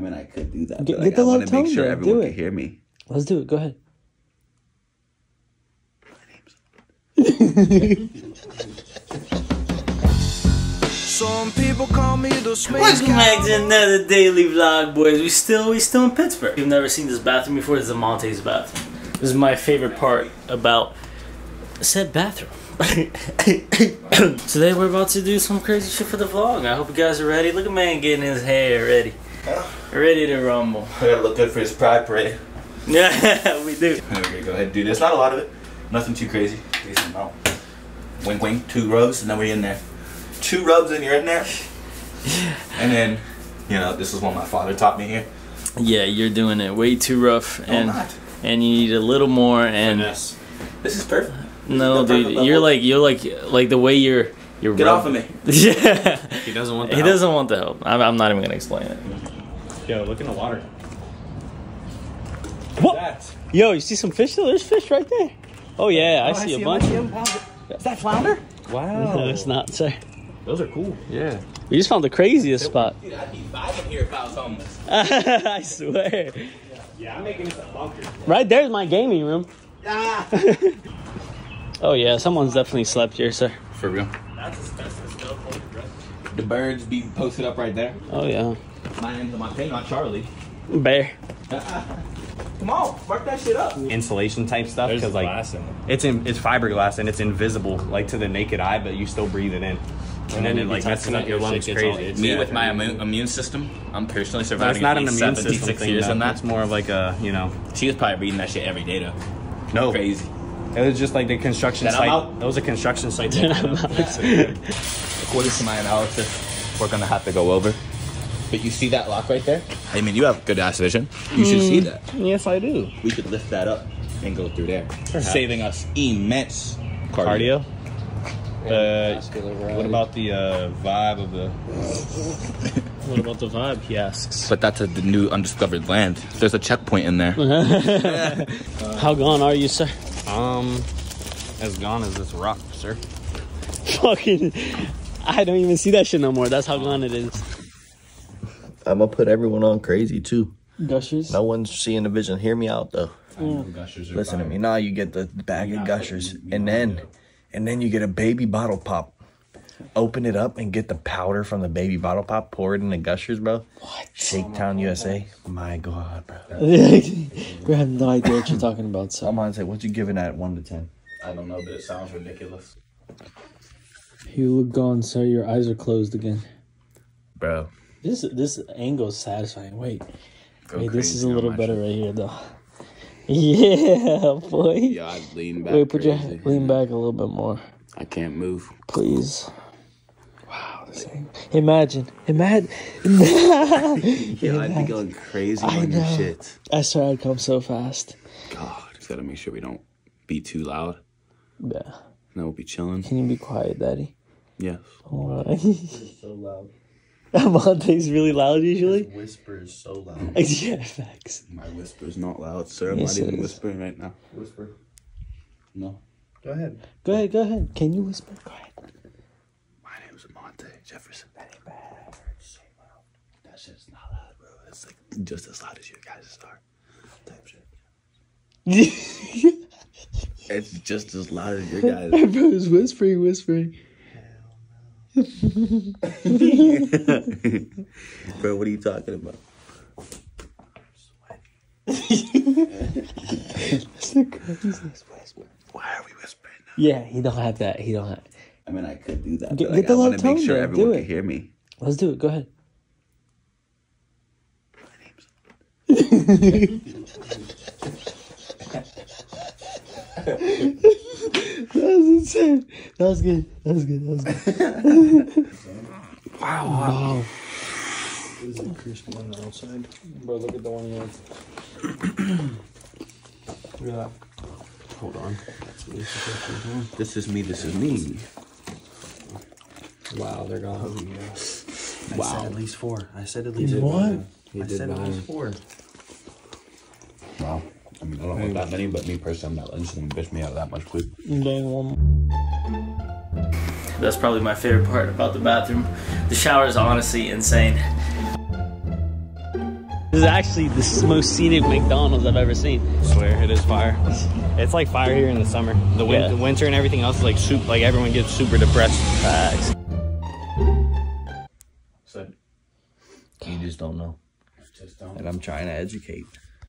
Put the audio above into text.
I mean, I could do that. Get- but get like, the I low want to make sure there, everyone do can it. hear me. Let's do it. Go ahead. Some people call me the space Welcome back to another daily vlog, boys. We still we still in Pittsburgh. You've never seen this bathroom before. This is Monte's bathroom. This is my favorite part about said bathroom. Today we're about to do some crazy shit for the vlog. I hope you guys are ready. Look at man getting his hair ready, ready to rumble. I gotta look good for his pride parade. Yeah, we do. We're gonna go ahead and do this. Not a lot of it. Nothing too crazy. Decent amount. Wink, wink. Two rubs, and then we're in there. Two rubs, and you're in there. And then, you know, this is what my father taught me here. Yeah, you're doing it way too rough, No, and not. and you need a little more. And This is perfect. no, The perfect dude, you're like you're like like the way you're you're. Get off of me. Yeah. He doesn't want the He help. doesn't want the help. I'm, I'm not even gonna explain it. Mm-hmm. Yo, look in the water. What? Yo, you see some fish? There? There's fish right there. Oh yeah, I, see, a bunch. Is that flounder? Wow. No, it's not, sir. Those are cool. Yeah. We just found the craziest spot. Dude, I'd be vibing here if I was homeless. I swear. Yeah, I'm making this a bunker. Right there's my gaming room. Ah. oh yeah, someone's definitely slept here, sir. For real. The birds be posted up right there. Oh yeah. My name's my thing on Charlie. Bear. Come on, mark that shit up. Insulation type stuff because like glass in it. it's in it's fiberglass and it's invisible like to the naked eye, but you still breathe it in. And then it like messes up your lungs crazy. Me Yeah. with my immune, immune system, I'm personally surviving it's not at an immune 76 system thing. years though. on that. It's more of like a you know She was probably reading that shit every day though. no. Crazy. It was just like the construction Then site. out. That was a construction site. Then I'm out. According to my analysis, we're gonna have to go over. But you see that lock right there? I mean, you have good ass vision. You should see that. yes, I do. We could lift that up and go through there, saving us immense Cardio. Uh, what about the uh, vibe of the? What about the vibe? He asks. But that's a the new undiscovered land. There's a checkpoint in there. How gone are you, sir? Um, as gone as this rock, sir. Fucking. I don't even see that shit no more. That's how gone it is. I'm gonna put everyone on crazy too. Gushers. No one's seeing the vision. Hear me out though. Gushers are Listen to me. Now you get the bag of gushers, and then, and then you get a baby bottle pop. Open it up and get the powder from the baby bottle pop. Pour it in the gushers, bro. What? Shakedown USA. My God, bro. we have no idea what you're talking about, sir. I'm on say, what you giving at one to ten? I don't know, but it sounds ridiculous. You look gone, sir. Your eyes are closed again. Bro. This this angle is satisfying. Wait, Go wait. This is a little better shit. right here, though. Yeah, boy. Yeah, I lean back. Wait, put your lean back a little bit more, I can't move. please. Wow. This imagine, imagine. Yeah, I'd be going crazy I on your know. shit. I swear I'd come so fast. God, just gotta make sure we don't be too loud. Yeah. Then we'll be chilling. Can you be quiet, Daddy? Yes. Alright. So loud. Monte's really loud usually. Whisper is so loud. yeah, facts. My whisper's not loud, sir. I'm Yes, not it even is. whispering right now. Whisper. No. Go ahead. Go ahead, go ahead. Can you whisper? Go ahead. My name's Monte Jefferson. That ain't bad. So loud. That shit's not loud, bro. It's like just as loud as you guys are. Type shit. It's just as loud as your guys. Bro's whispering, whispering. bro, what are you talking about? That's the craziest whisper. Why are we whispering now? Yeah, he don't have that. He don't have. I mean, I could do that. Get- but get the I want to make sure there, everyone do can it. hear me. Let's do it. Go ahead. that was insane. That was good. That was good. That was good. wow. Wow. This is it crispy on the outside? Bro, look at the one you Look at that. Hold on. This is me. This is me. Wow, they're gone. Oh yeah. I said at least four. I said at least What? four. I said at least four. Wow. I mean, I don't want that many, but me personally, I'm not letting them bitch me out that much quick. That's probably my favorite part about the bathroom. The shower is honestly insane. This is actually the most scenic McDonald's I've ever seen. I swear it is fire. It's like fire here in the summer. The, win- Yeah. the winter and everything else is like soup. Like everyone gets super depressed. Facts. So You just don't know. just don't. And I'm trying to educate.